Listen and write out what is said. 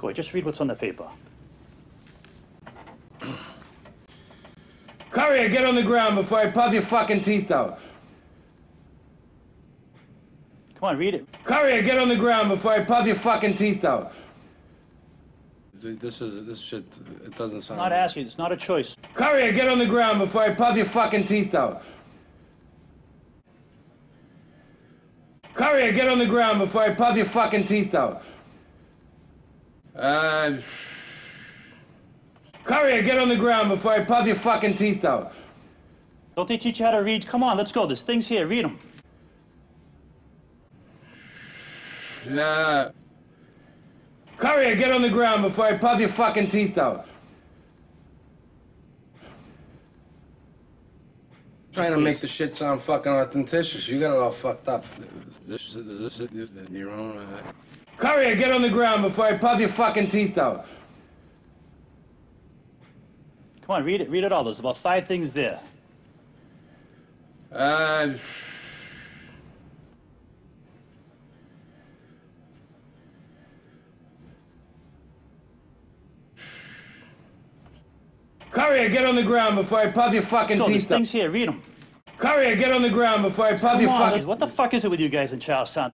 Coy, just read what's on the paper. Courier, get on the ground before I pop your fucking teeth out. Come on, read it. Courier, get on the ground before I pop your fucking teeth out. Dude, this is this shit. It doesn't sound. I'm sound. not asking. It's not a choice. Courier, get on the ground before I pop your fucking teeth out. Courier, get on the ground before I pop your fucking teeth out. Uh, Courier, get on the ground before I pop your fucking teeth out. Don't they teach you how to read? Come on, let's go. There's things here. Read them. yeah. Courier, get on the ground before I pop your fucking teeth out. Trying to make the shit sound fucking authenticious. You got it all fucked up. This is this is your own. Uh, Courier, get on the ground before I pop your fucking teeth out. Come on, read it. Read it all. There's about five things there. uh, Courier, get on the ground before I pop your fucking teeth out. things here. Read them. Courier, get on the ground before I pop Come your on. fucking. What the fuck is it with you guys in Charlestown?